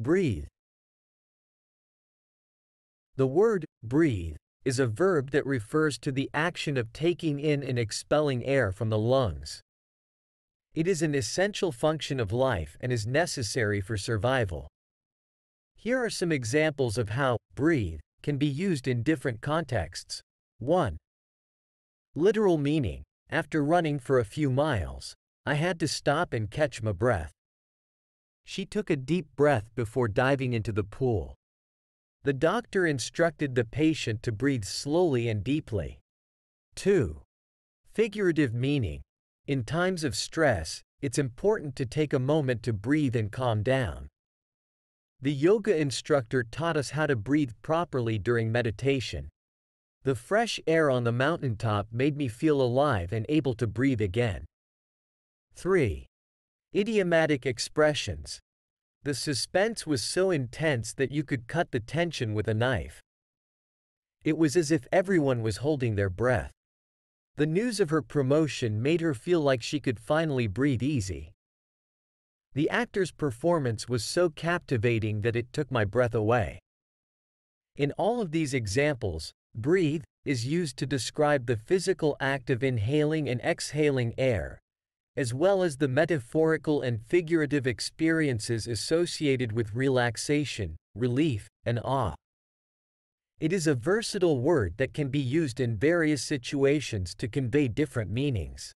Breathe. The word breathe is a verb that refers to the action of taking in and expelling air from the lungs. It is an essential function of life and is necessary for survival. Here are some examples of how breathe can be used in different contexts. 1. Literal meaning After running for a few miles, I had to stop and catch my breath. She took a deep breath before diving into the pool. The doctor instructed the patient to breathe slowly and deeply. 2. Figurative meaning. In times of stress, it's important to take a moment to breathe and calm down. The yoga instructor taught us how to breathe properly during meditation. The fresh air on the mountaintop made me feel alive and able to breathe again. 3. Idiomatic expressions. The suspense was so intense that you could cut the tension with a knife. It was as if everyone was holding their breath. The news of her promotion made her feel like she could finally breathe easy. The actor's performance was so captivating that it took my breath away. In all of these examples, breathe is used to describe the physical act of inhaling and exhaling air, as well as the metaphorical and figurative experiences associated with relaxation, relief, and awe. It is a versatile word that can be used in various situations to convey different meanings.